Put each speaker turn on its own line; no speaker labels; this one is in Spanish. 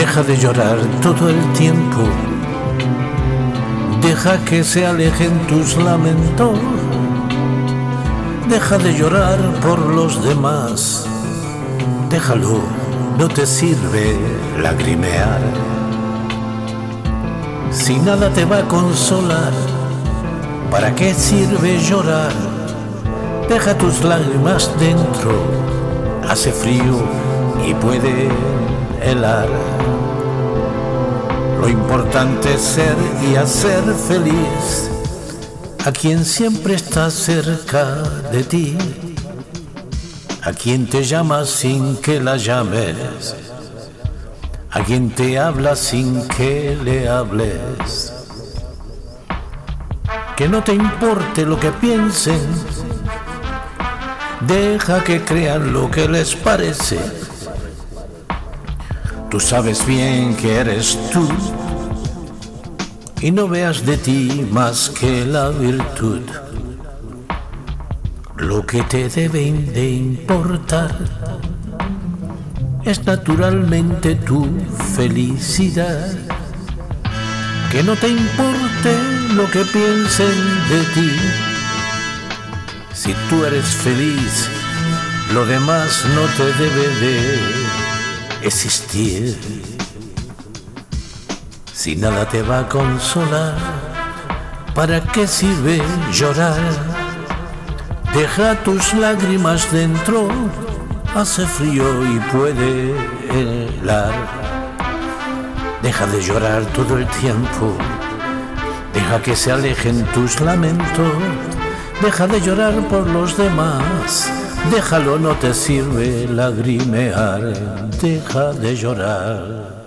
Deja de llorar todo el tiempo. Deja que se alejen tus lamentos. Deja de llorar por los demás. Déjalo, no te sirve lagrimear. Si nada te va a consolar, ¿para qué sirve llorar? Deja tus lágrimas dentro, hace frío y puede helar. Lo importante es ser y hacer feliz a quien siempre está cerca de ti, a quien te llama sin que la llames, a quien te habla sin que le hables. Que no te importe lo que piensen, deja que crean lo que les parece Tú sabes bien que eres tú y no veas de ti más que la virtud. Lo que te debe de importar es naturalmente tu felicidad. Que no te importe lo que piensen de ti. Si tú eres feliz, lo demás no te debe de existir. Si nada te va a consolar, ¿para qué sirve llorar? Deja tus lágrimas dentro, hace frío y puede helar. Deja de llorar todo el tiempo, deja que se alejen tus lamentos, deja de llorar por los demás Déjalo, no te sirve lagrimear, deja de llorar.